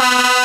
Bye.